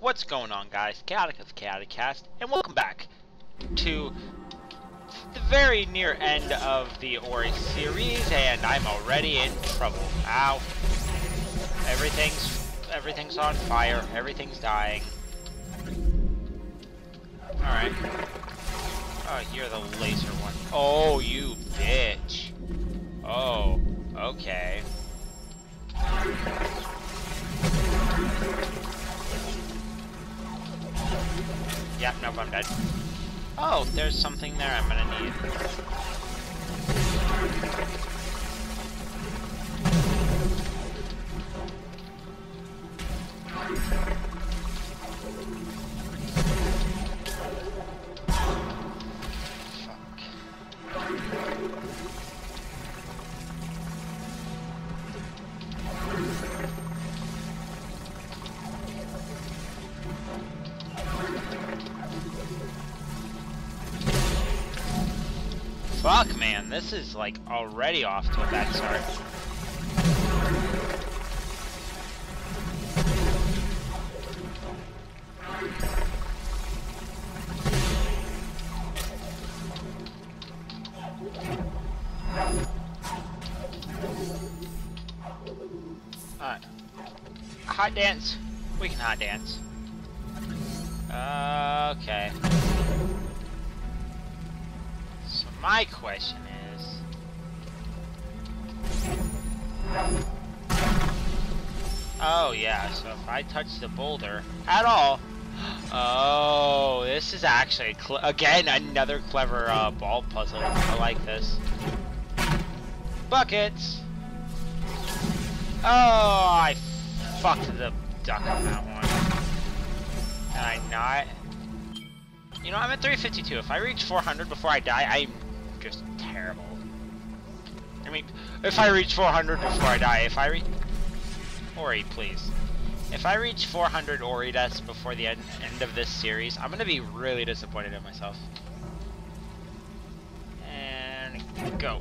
What's going on guys? Chaotic of Chaoticast, and welcome back to the very near end of the Ori series, and I'm already in trouble. Ow. Everything's everything's on fire, everything's dying. Alright. Oh, you're the laser one. Oh, you bitch. Oh, okay. Yep, nope, I'm dead. Oh, there's something there I'm gonna need. Fuck, man, this is like already off to a bad start. Touch the boulder at all... Oh, this is actually, again, another clever uh, ball puzzle. I like this. Buckets! Oh, I fucked the duck on that one. Did I not? You know, I'm at 352. If I reach 400 before I die, I'm just terrible. I mean, if I reach 400 before I die, if I reach... Ori, please. If I reach 400 Ori deaths before the end, end of this series, I'm gonna be really disappointed in myself. And go.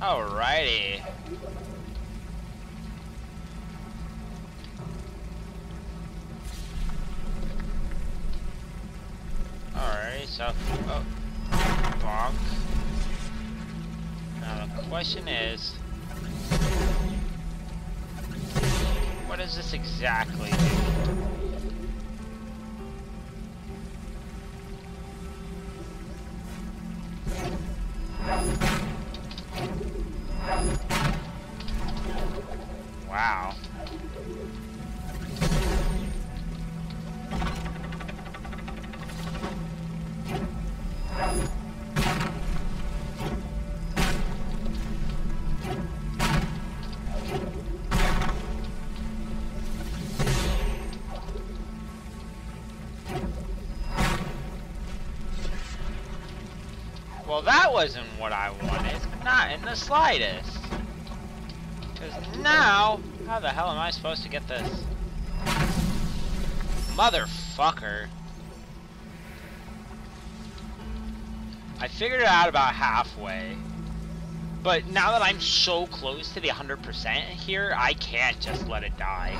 Alrighty. Alright, so, oh, bonk. Question is, what does this exactly do? Wow. Well, that wasn't what I wanted. Not in the slightest. Because now, how the hell am I supposed to get this? Motherfucker. I figured it out about halfway. But now that I'm so close to the 100% here, I can't just let it die.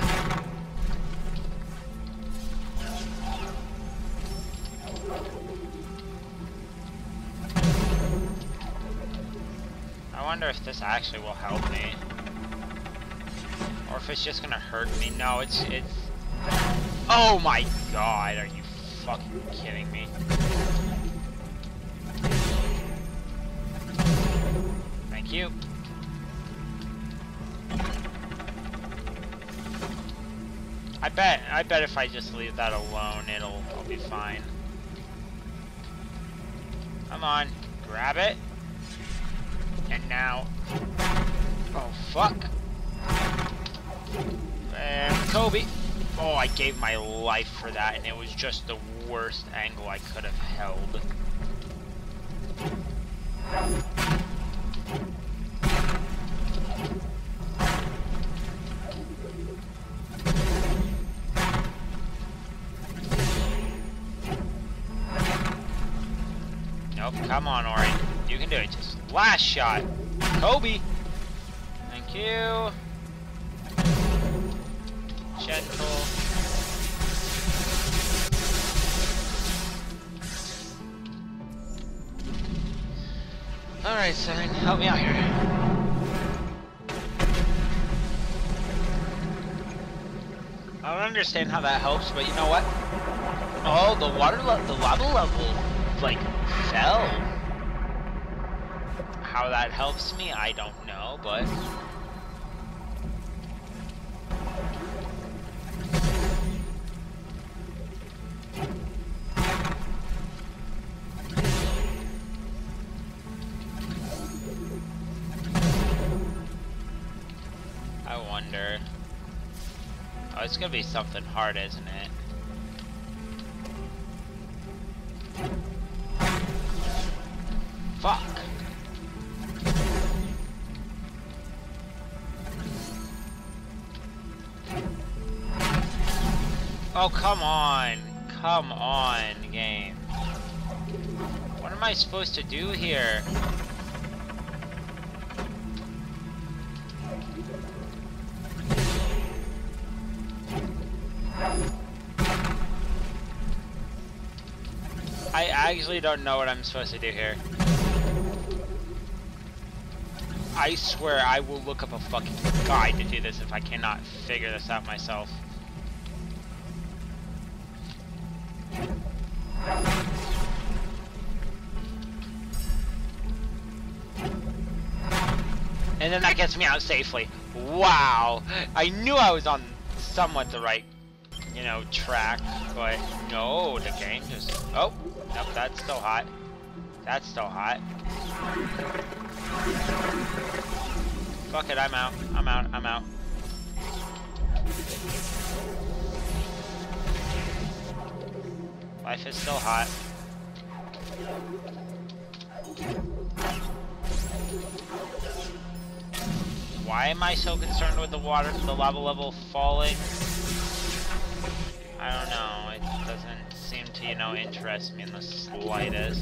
Actually will help me. Or if it's just gonna hurt me. No, it's, it's... Oh my god, are you fucking kidding me? Thank you. I bet, I bet if I just leave that alone, it'll, it'll be fine. Come on, grab it. And now... Oh, fuck. And Kobe. Oh, I gave my life for that, and it was just the worst angle I could have held. Nope, come on, Ori. You can do it. Just last shot. Kobe! Thank you. Gentle. Alright, son, help me out here. I don't understand how that helps, but you know what? Oh, the water the lava level, like, fell. How that helps me, I don't know, but... I wonder... Oh, it's gonna be something hard, isn't it? Oh, come on. Come on, game. What am I supposed to do here? I actually don't know what I'm supposed to do here. I swear I will look up a fucking guide to do this if I cannot figure this out myself. And then that gets me out safely. Wow! I knew I was on somewhat the right, you know, track, but no, the game just... Oh, nope, that's still hot. That's still hot. Fuck it, I'm out. I'm out, I'm out. Life is still hot. Why am I so concerned with the water, the lava level falling? I don't know, it doesn't seem to, you know, interest me in the slightest.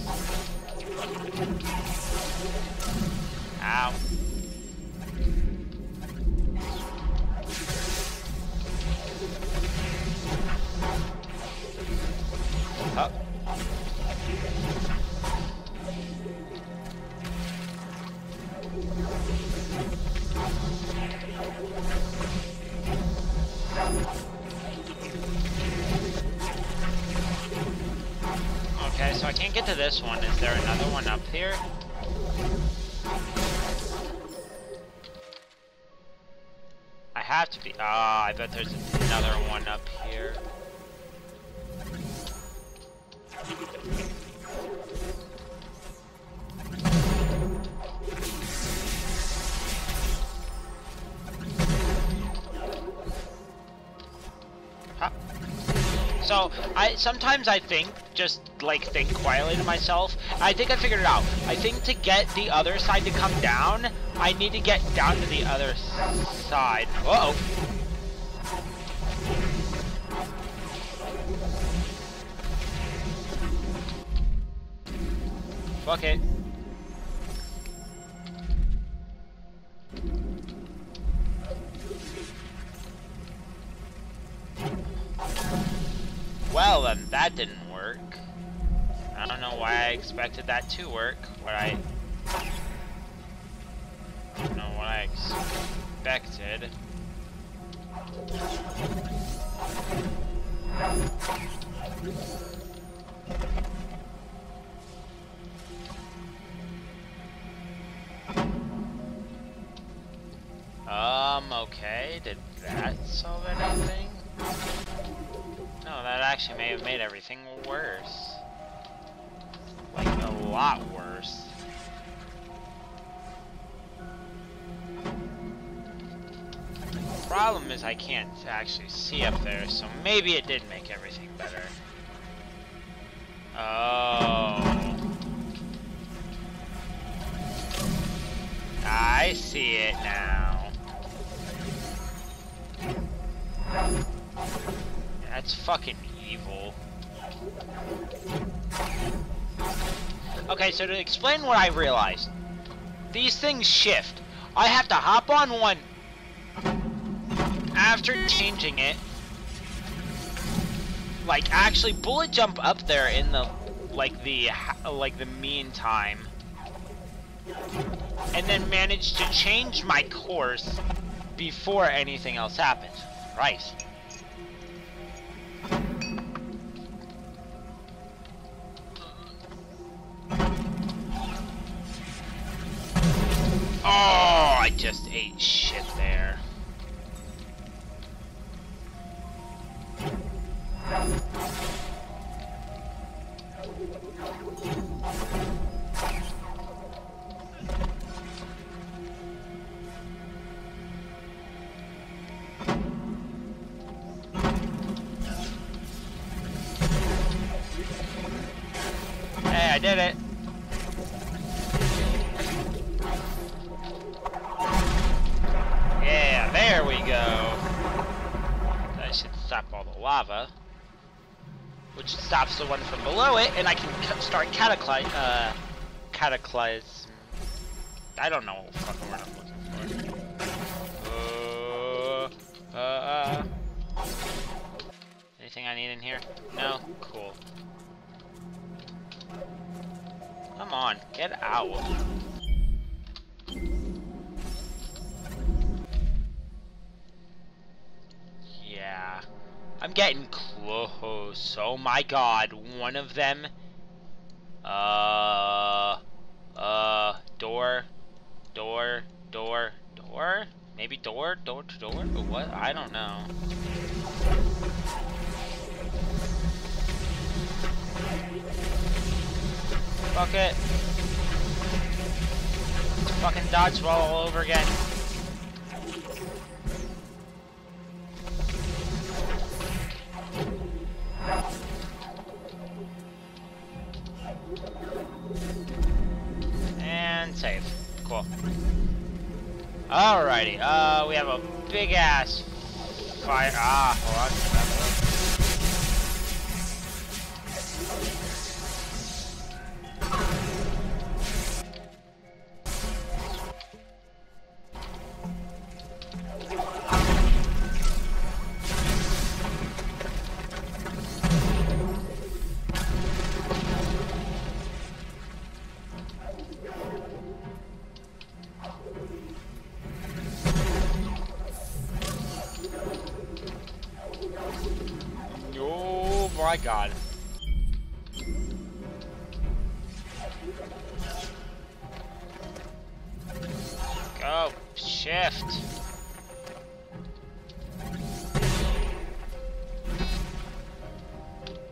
Ow. Ah, I bet there's another one up here. So, I sometimes I think, just like think quietly to myself, I think I figured it out. I think to get the other side to come down, I need to get down to the other side. Uh oh Fuck it. Well, then that didn't work. I don't know why I expected that to work. What I... I don't know what I expected. Is I can't actually see up there, so maybe it did make everything better. Oh. I see it now. That's fucking evil. Okay, so to explain what I realized. These things shift. I have to hop on one. After changing it, like actually bullet jump up there in the like the like the meantime and then manage to change my course before anything else happens. Right. Oh, I just ate shit there. Yeah, there we go. That should stop all the lava. Which stops the one from below it, and I can start cataclysm. Uh, cataclysm. I don't know what I'm looking for. Uh, uh, uh. Anything I need in here? No? Cool. Come on, get out. Yeah. I'm getting close. Oh my god, one of them. Uh. Uh. Door. Door. Door. Door? Maybe door? Door to door? Or what? I don't know. Fuck it. Fucking dodgeball all over again. Alrighty, uh, we have a big ass fire. Ah, hold on.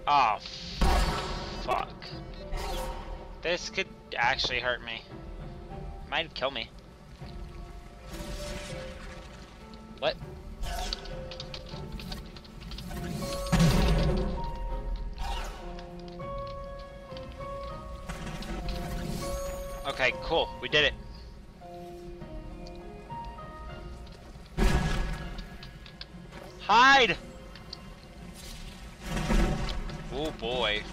Oh, fuck. This could actually hurt me. Might kill me. What? Okay, cool. We did it. Hide! Oh boy.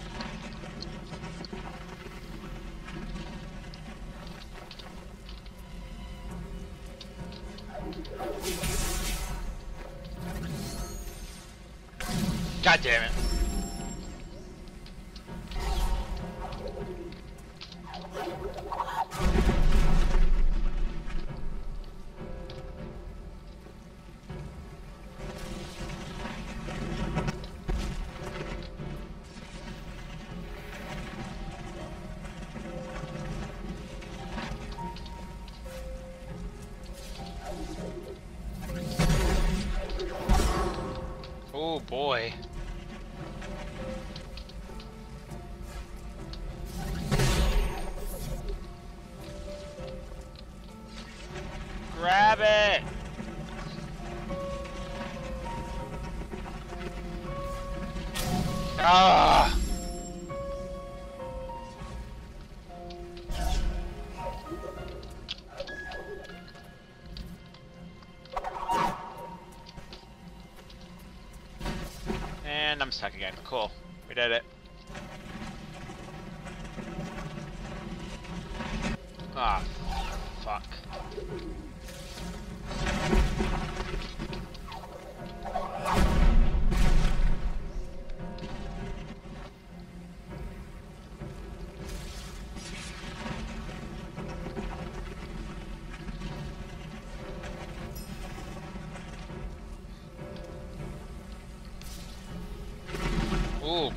Boy. Cool. We did it.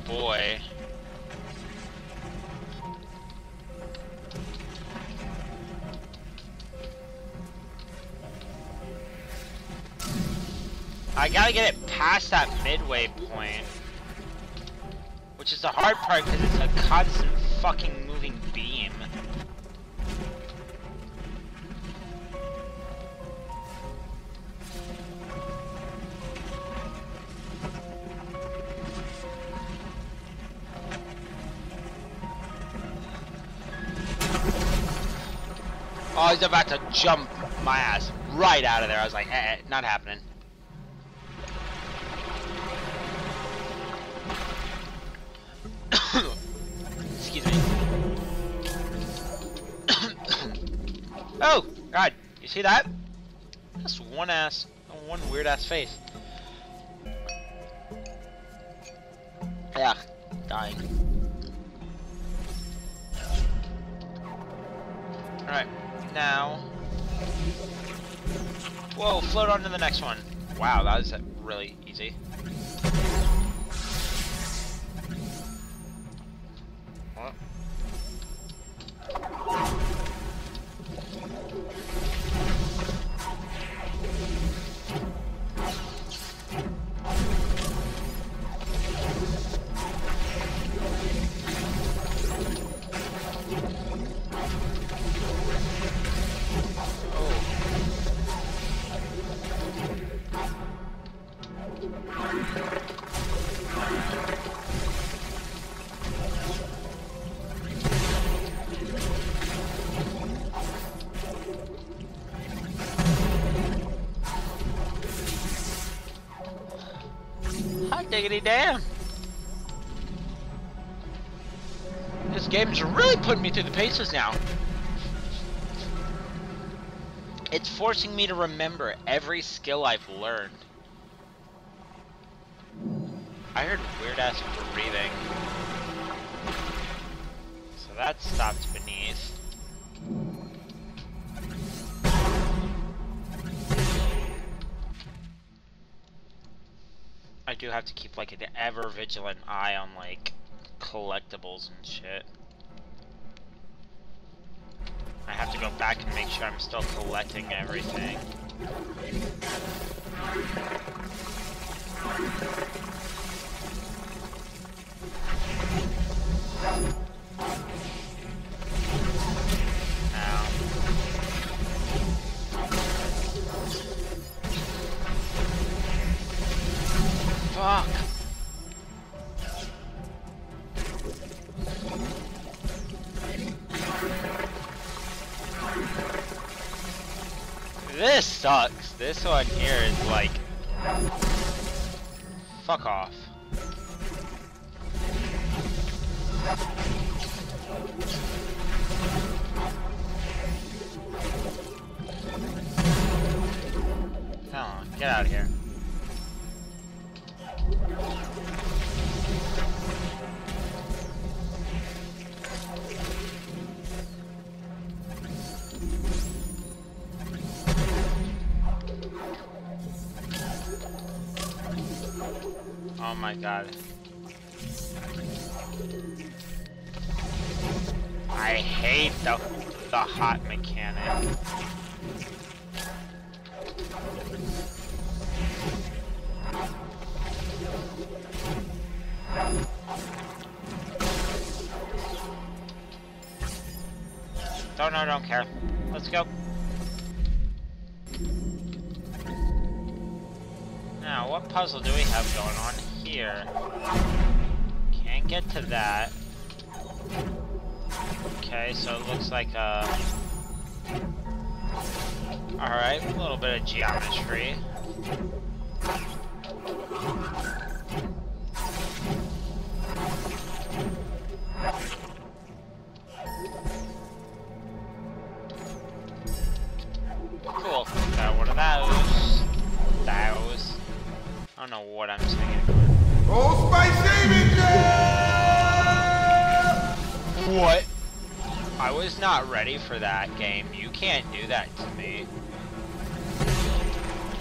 Boy. I gotta get it past that midway point. Which is the hard part because it's a constant fucking He's about to jump my ass right out of there. I was like, eh, eh not happening. Excuse me. oh, God, you see that? That's one ass, one weird ass face. Yeah, dying. Alright, now... Whoa, float on to the next one. Wow, that was really easy. Diggity damn. This game's really putting me through the paces now. It's forcing me to remember every skill I've learned. I heard weird ass breathing. So that stopped beneath. I do have to keep like an ever vigilant eye on like collectibles and shit. I have to go back and make sure I'm still collecting everything. This one here is like... Fuck off. I hate the the hot mechanic. Don't know, don't care. Let's go. Now, what puzzle do we have going on here? Can't get to that. Okay, so it looks like uh, a... Alright, a little bit of geometry. What? I was not ready for that game. You can't do that to me.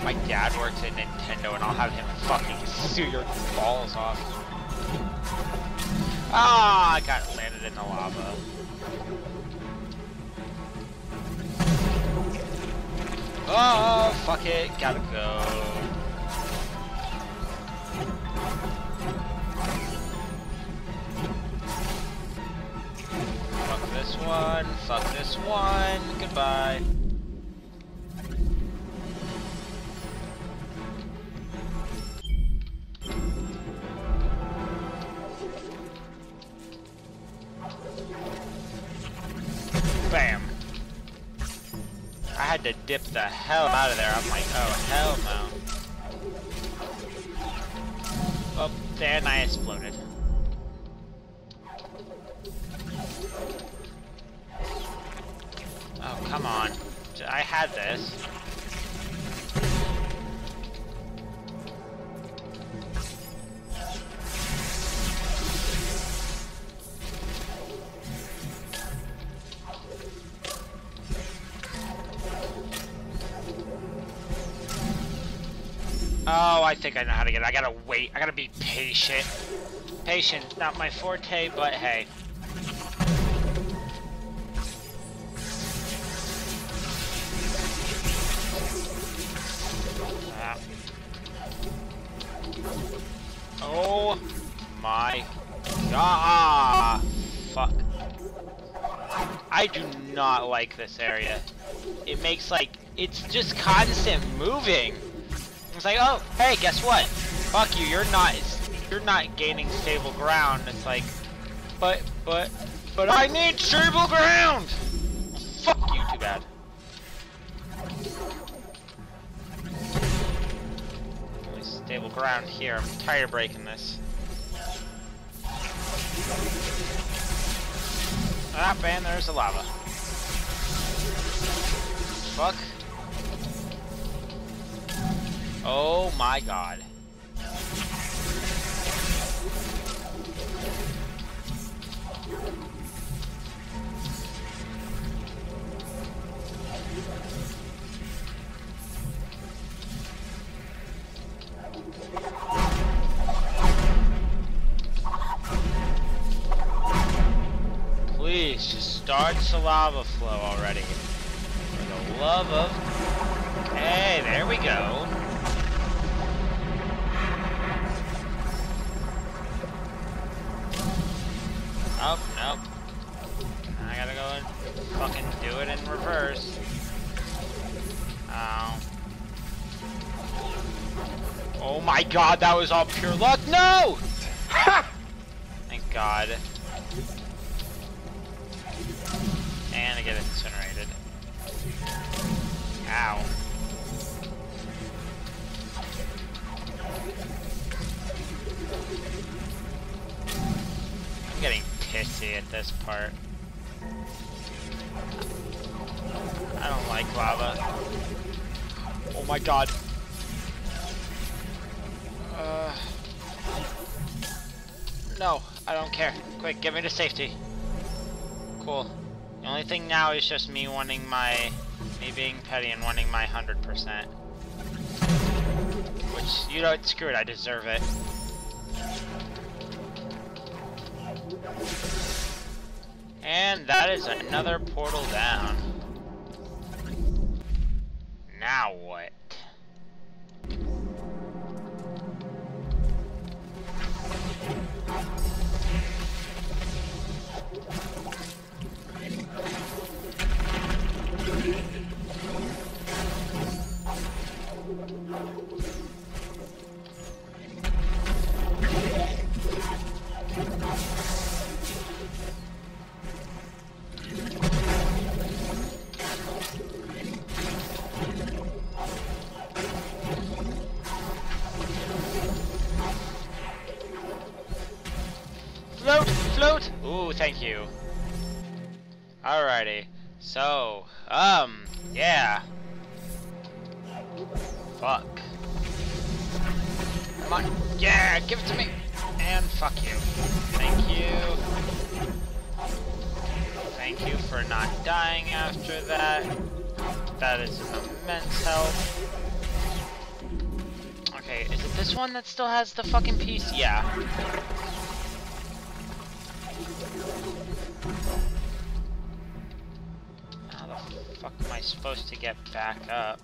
My dad works at Nintendo and I'll have him fucking sue your balls off. Ah, I got landed in the lava. Oh, fuck it, gotta go. This one, fuck this one, goodbye. Bam. I had to dip the hell out of there. I'm like, oh hell no. Oh, then I exploded. Come on. I had this. Oh, I think I know how to get it. I gotta wait. I gotta be patient. Patient, not my forte, but hey. This area. It makes like, it's just constant moving. It's like, oh, hey, guess what? Fuck you, you're not, you're not gaining stable ground. It's like, but, but, but I need stable ground! Fuck you, too bad. Only stable ground here, I'm tired of breaking this. Ah, man, there's the lava. Fuck. Oh my god. Please, just start the lava flow already. Love of... Hey, there we go. Oh, nope. I gotta go and fucking do it in reverse. Oh. Oh my god, that was all pure luck. No! Ha! Thank god. And I get incinerated. I'm getting pissy at this part. I don't like lava. Oh my god. Uh, no, I don't care. Quick, get me to safety. Cool. The only thing now is just me wanting my, me being petty and wanting my 100%. Which, you know what, screw it, I deserve it. And that is another portal down. Now what? Float! Thank you. Alrighty. So, um, Yeah, give it to me. And fuck you. Thank you. Thank you for not dying after that. That is immense help. Okay, is it this one that still has the fucking piece? Yeah. How the fuck am I supposed to get back up?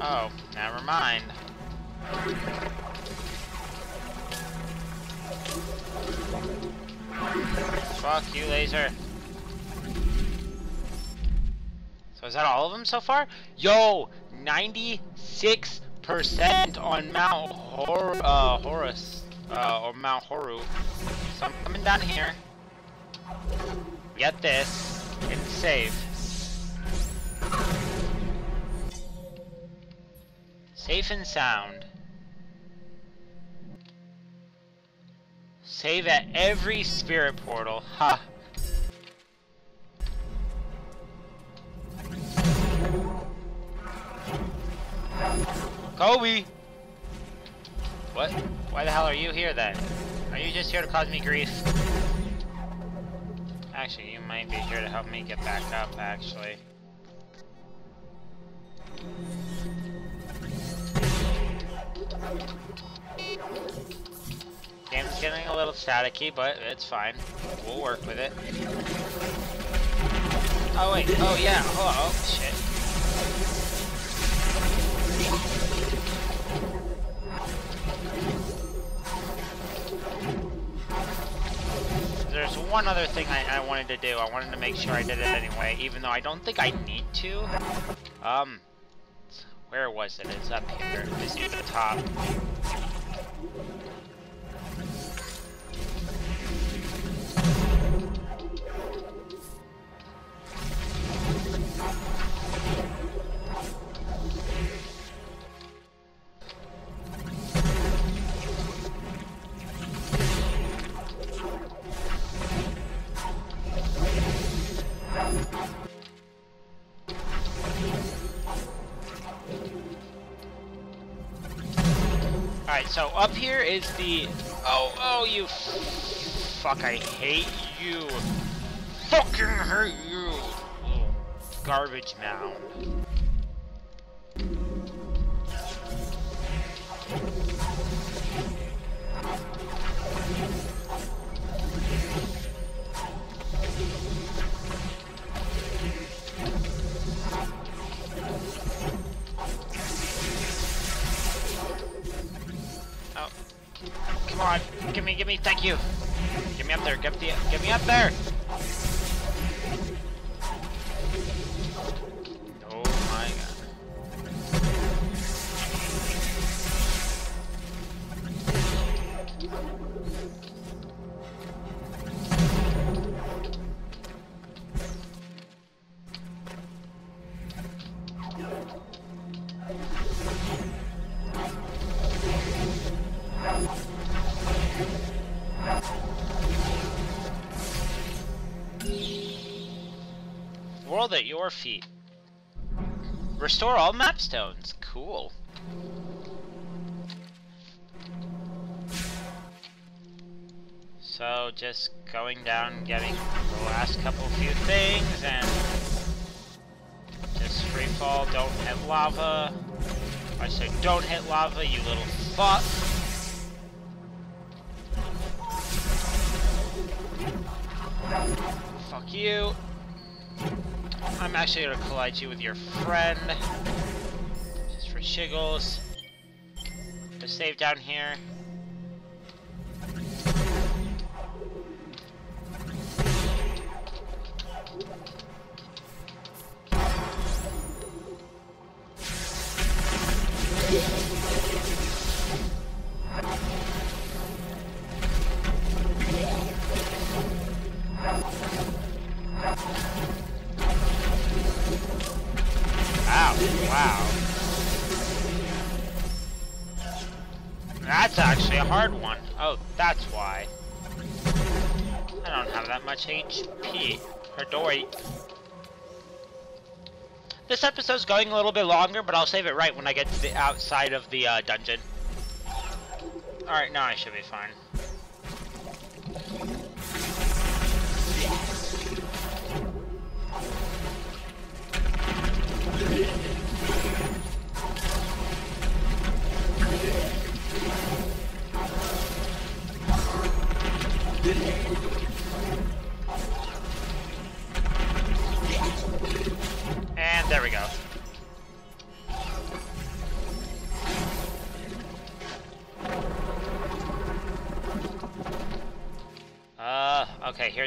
Oh, never mind. Fuck you, laser. So is that all of them so far? Yo, 96% on Mount Hor uh, Horus, uh, or Mount Horu. So I'm coming down here. Get this, and save. Safe and sound. Save at every spirit portal. Ha. Kobe! What? Why the hell are you here then? Are you just here to cause me grief? Actually, you might be here to help me get back up, actually. Game's getting a little staticky, but it's fine. We'll work with it. Oh wait, oh yeah, oh, oh shit. There's one other thing I, I wanted to do. I wanted to make sure I did it anyway, even though I don't think I need to. Um, where was it? It's up here. It's near the top. So up here is the... Oh, oh, you... Fuck, I hate you. Fucking hate you. Garbage mound. There. All map stones. Cool. So just going down, getting the last couple few things, and just free fall. Don't hit lava. I say don't hit lava, you little fuck. Fuck you. I'm actually gonna collide you with your friend. Just for shiggles. Just save down here. Much HP. Dory. This episode's going a little bit longer, but I'll save it right when I get to the outside of the uh, dungeon. Alright, now I should be fine.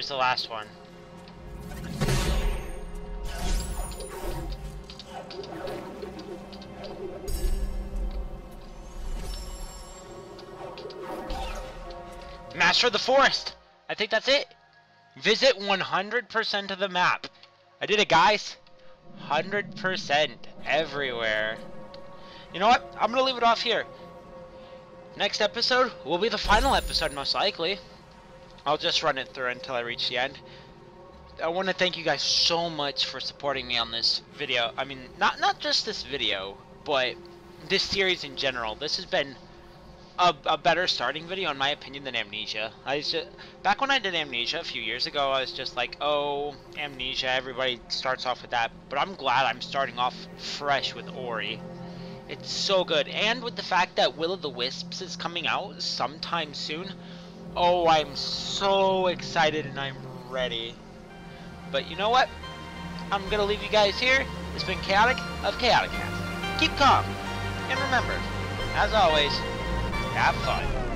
Okay, here's the last one. Master of the Forest! I think that's it. Visit 100% of the map. I did it, guys. 100% everywhere. You know what? I'm gonna leave it off here. Next episode will be the final episode, most likely. I'll just run it through until I reach the end. I want to thank you guys so much for supporting me on this video. I mean, not not just this video, but this series in general. This has been a, a better starting video, in my opinion, than Amnesia. I just, back when I did Amnesia a few years ago, I was just like, oh, Amnesia, everybody starts off with that. But I'm glad I'm starting off fresh with Ori. It's so good. And with the fact that Will of the Wisps is coming out sometime soon, oh, I'm so excited and I'm ready. But you know what? I'm to leave you guys here. It's been Chaotic of ChaotiCast. Keep calm. And remember, as always, have fun.